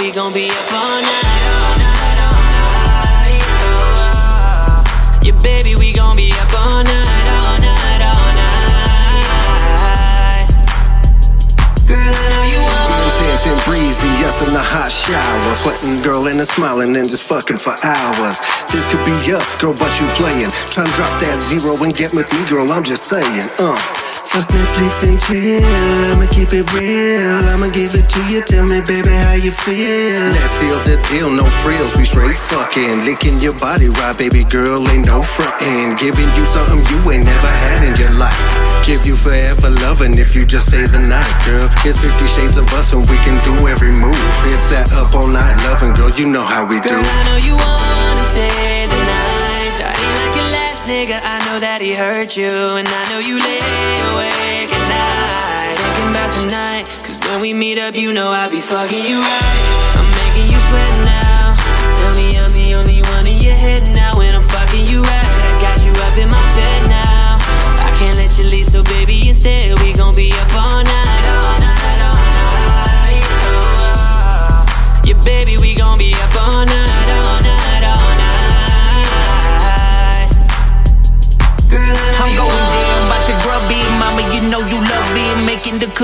we gon' be up all night, yeah, baby, we gon' be up all night, all night, all night. Girl, I know you want. Dancing breezy, us in the hot shower. Sweating, girl, and a smiling and just fucking for hours. This could be us, girl, but you playing. Try to drop that zero and get with me, girl, I'm just saying, uh. Fuck Netflix and chill, I'ma keep it real. I'ma give it to you, tell me, baby, how you feel. Let's seal the deal, no frills, we straight fucking. Licking your body right, baby girl, ain't no frontin'. Giving you something you ain't never had in your life. Give you forever loving if you just stay the night, girl. It's 50 shades of us and we can do every move. It's that up all night loving, girl, you know how we do. Girl, I know you wanna stay nigga, I know that he hurt you. And I know you lay awake at night. Thinking about tonight. Cause when we meet up, you know I'll be fucking you right. I'm making you sweat now. Tell me I'm the only one in your head now. When I'm fucking you right, I got you up in my bed now. I can't let you leave, so baby, instead, we gon' be up all night, all night, all night. Oh, yeah, baby, we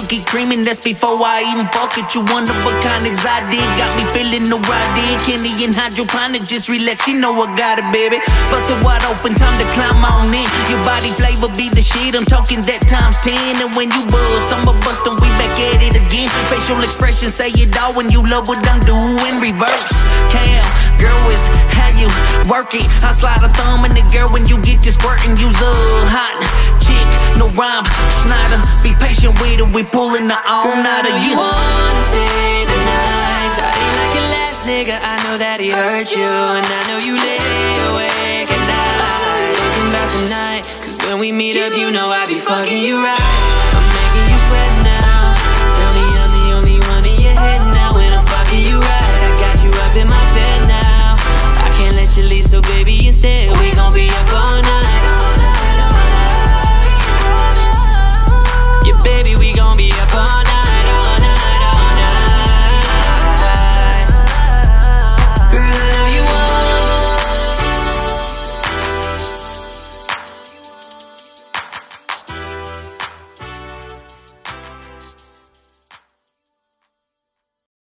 cookie cream, and that's before I even fuck it. You one of kind exotic, got me feeling no riding. Kenny and hydroponic, just relax, you know I got it, baby. Bust it wide open, time to climb on in. Your body flavor be the shit, I'm talking that times 10. And when you bust, I'ma bust and we back at it again. Facial expression say it all when you love what I'm doing. Reverse, cam, girl, it's how you work it. I slide a thumb in the girl when you get to squirting. You's a hot chick, no rhyme. Patient with it, we pulling the I nighter. know you You wanna stay the night. I ain't like your last nigga. I know that he hurt you, and I know you lay awake at night thinking about tonight. Cause when we meet up, you know I be fucking you right.